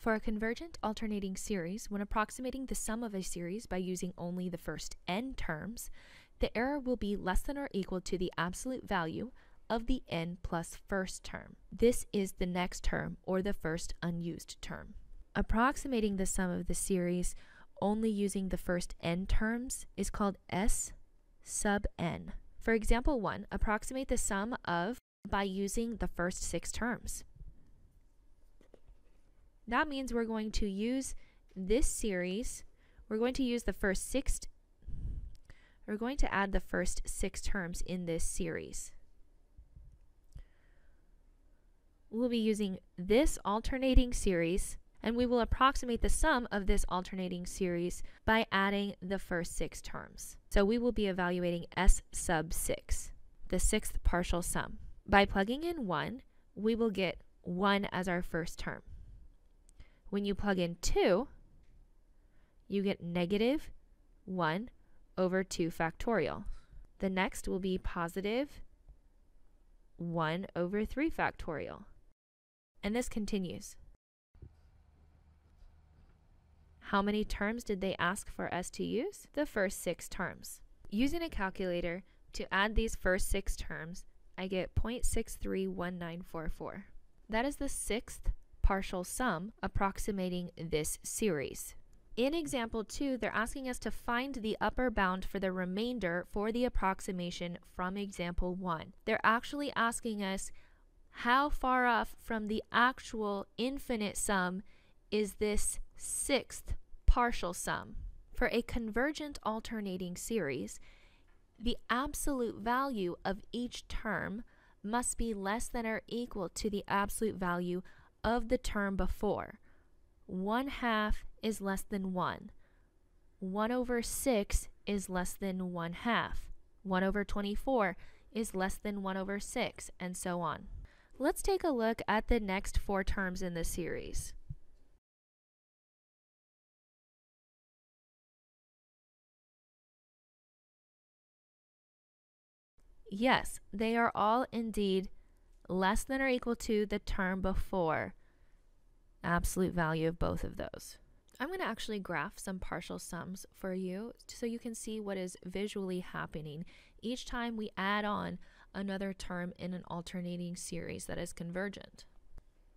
For a convergent alternating series, when approximating the sum of a series by using only the first n terms, the error will be less than or equal to the absolute value of the n plus first term. This is the next term or the first unused term. Approximating the sum of the series only using the first n terms is called S sub n. For example 1, approximate the sum of by using the first six terms. That means we're going to use this series, we're going to use the first six, we're going to add the first six terms in this series. We'll be using this alternating series and we will approximate the sum of this alternating series by adding the first six terms. So we will be evaluating S sub 6, the sixth partial sum. By plugging in 1, we will get 1 as our first term. When you plug in 2, you get negative 1 over 2 factorial. The next will be positive 1 over 3 factorial. And this continues. How many terms did they ask for us to use? The first six terms. Using a calculator to add these first six terms, I get 0.631944. That is the sixth partial sum approximating this series. In example 2, they're asking us to find the upper bound for the remainder for the approximation from example 1. They're actually asking us how far off from the actual infinite sum is this sixth partial sum? For a convergent alternating series, the absolute value of each term must be less than or equal to the absolute value of the term before. 1 half is less than 1. 1 over 6 is less than 1 half. 1 over 24 is less than 1 over 6, and so on. Let's take a look at the next four terms in the series. Yes, they are all indeed less than or equal to the term before absolute value of both of those. I'm going to actually graph some partial sums for you so you can see what is visually happening each time we add on another term in an alternating series that is convergent.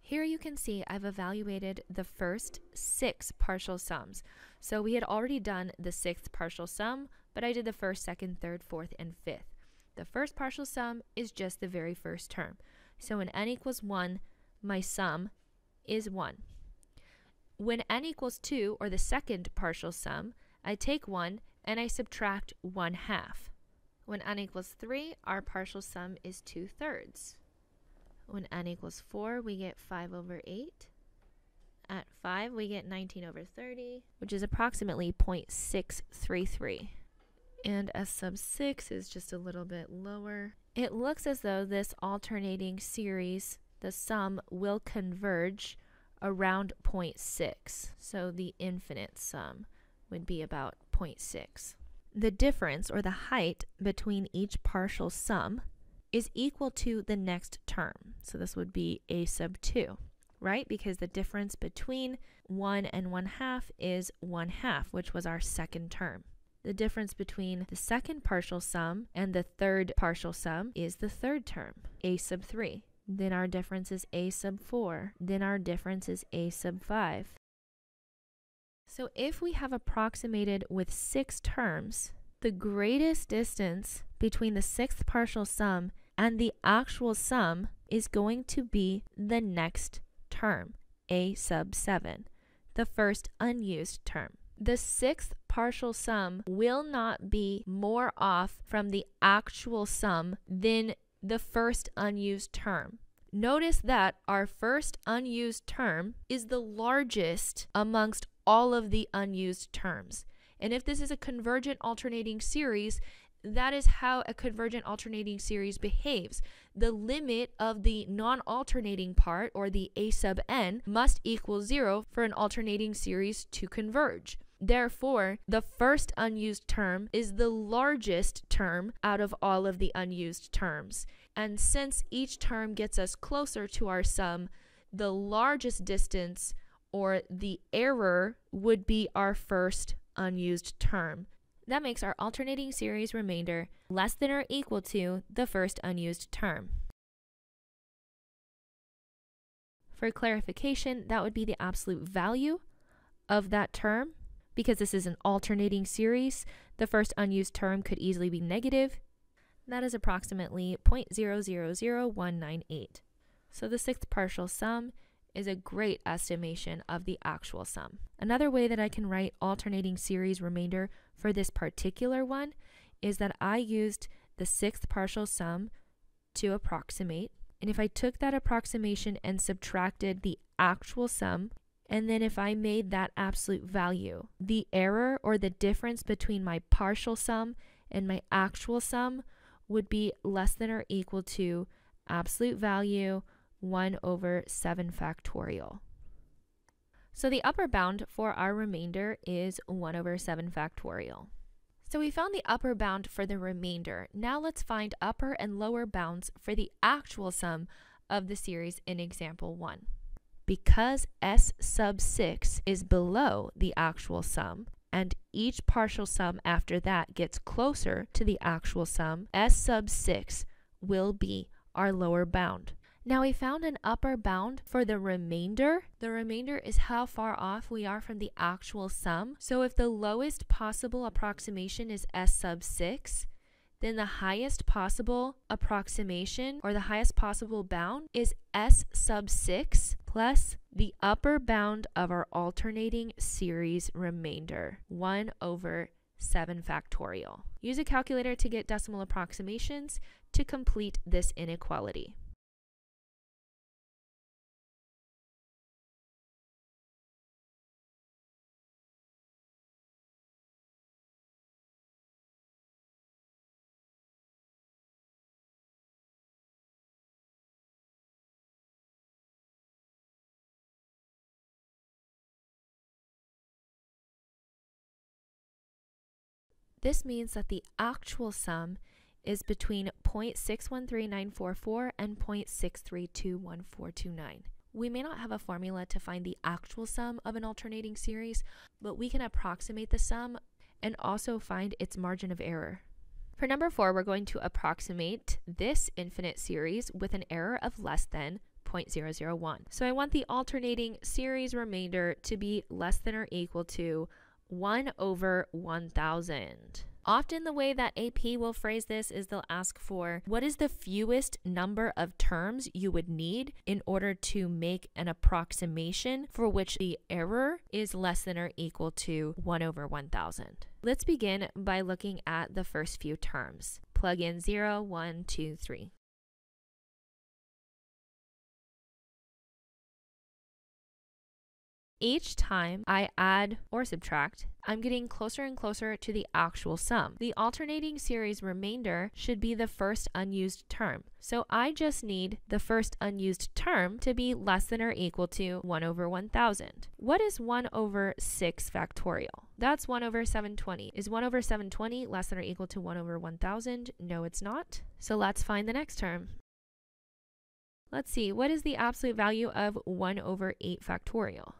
Here you can see I've evaluated the first six partial sums. So we had already done the sixth partial sum, but I did the first, second, third, fourth, and fifth. The first partial sum is just the very first term. So when n equals 1, my sum is 1. When n equals 2, or the second partial sum, I take 1 and I subtract 1 half. When n equals 3, our partial sum is 2 thirds. When n equals 4, we get 5 over 8. At 5, we get 19 over 30, which is approximately 0.633 and S sub 6 is just a little bit lower. It looks as though this alternating series, the sum will converge around 0.6. So the infinite sum would be about 0.6. The difference or the height between each partial sum is equal to the next term. So this would be a sub 2, right? Because the difference between 1 and 1 half is 1 half, which was our second term. The difference between the second partial sum and the third partial sum is the third term, a sub 3. Then our difference is a sub 4. Then our difference is a sub 5. So if we have approximated with six terms, the greatest distance between the sixth partial sum and the actual sum is going to be the next term, a sub 7, the first unused term. The sixth partial sum will not be more off from the actual sum than the first unused term. Notice that our first unused term is the largest amongst all of the unused terms. And if this is a convergent alternating series, that is how a convergent alternating series behaves. The limit of the non alternating part, or the a sub n, must equal zero for an alternating series to converge. Therefore, the first unused term is the largest term out of all of the unused terms. And since each term gets us closer to our sum, the largest distance or the error would be our first unused term. That makes our alternating series remainder less than or equal to the first unused term. For clarification, that would be the absolute value of that term. Because this is an alternating series, the first unused term could easily be negative. That is approximately 0.000198. So the sixth partial sum is a great estimation of the actual sum. Another way that I can write alternating series remainder for this particular one is that I used the sixth partial sum to approximate. And if I took that approximation and subtracted the actual sum, and then if I made that absolute value, the error or the difference between my partial sum and my actual sum would be less than or equal to absolute value 1 over 7 factorial. So the upper bound for our remainder is 1 over 7 factorial. So we found the upper bound for the remainder. Now let's find upper and lower bounds for the actual sum of the series in example 1. Because S sub 6 is below the actual sum, and each partial sum after that gets closer to the actual sum, S sub 6 will be our lower bound. Now we found an upper bound for the remainder. The remainder is how far off we are from the actual sum. So if the lowest possible approximation is S sub 6, then the highest possible approximation or the highest possible bound is S sub 6 plus the upper bound of our alternating series remainder, 1 over 7 factorial. Use a calculator to get decimal approximations to complete this inequality. This means that the actual sum is between 0.613944 and 0.6321429. We may not have a formula to find the actual sum of an alternating series, but we can approximate the sum and also find its margin of error. For number four, we're going to approximate this infinite series with an error of less than 0.001. So I want the alternating series remainder to be less than or equal to 1 over 1000. Often, the way that AP will phrase this is they'll ask for what is the fewest number of terms you would need in order to make an approximation for which the error is less than or equal to 1 over 1000. Let's begin by looking at the first few terms. Plug in 0, 1, 2, 3. Each time I add or subtract, I'm getting closer and closer to the actual sum. The alternating series remainder should be the first unused term. So I just need the first unused term to be less than or equal to 1 over 1000. What is 1 over 6 factorial? That's 1 over 720. Is 1 over 720 less than or equal to 1 over 1000? No, it's not. So let's find the next term. Let's see, what is the absolute value of 1 over 8 factorial?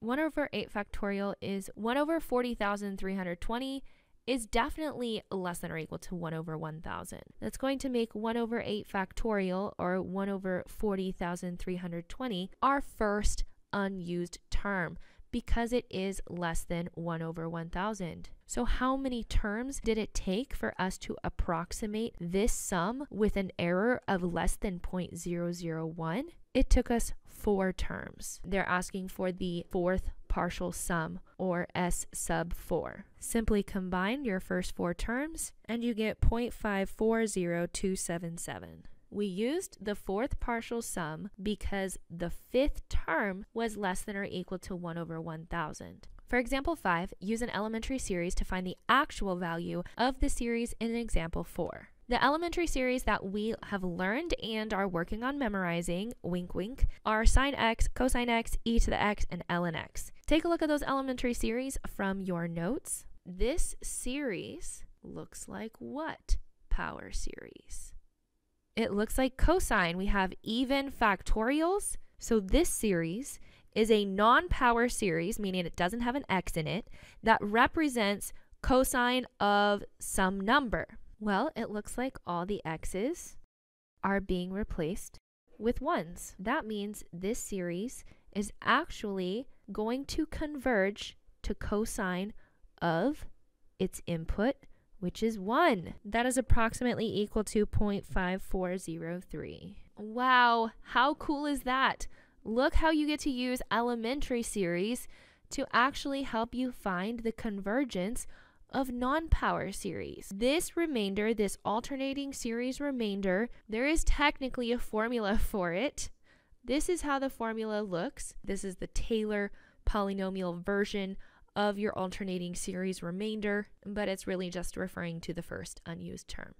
1 over 8 factorial is 1 over 40,320 is definitely less than or equal to 1 over 1,000. That's going to make 1 over 8 factorial, or 1 over 40,320, our first unused term because it is less than 1 over 1000. So how many terms did it take for us to approximate this sum with an error of less than 0.001? It took us four terms. They're asking for the fourth partial sum or S sub 4. Simply combine your first four terms and you get 0.540277. We used the fourth partial sum because the fifth term was less than or equal to 1 over 1000. For example 5, use an elementary series to find the actual value of the series in example 4. The elementary series that we have learned and are working on memorizing, wink wink, are sine x, cosine x, e to the x, and ln x. Take a look at those elementary series from your notes. This series looks like what power series? it looks like cosine. We have even factorials. So this series is a non-power series, meaning it doesn't have an x in it, that represents cosine of some number. Well, it looks like all the x's are being replaced with ones. That means this series is actually going to converge to cosine of its input, which is 1. That is approximately equal to 0.5403. Wow, how cool is that? Look how you get to use elementary series to actually help you find the convergence of non-power series. This remainder, this alternating series remainder, there is technically a formula for it. This is how the formula looks. This is the Taylor polynomial version of your alternating series remainder, but it's really just referring to the first unused term.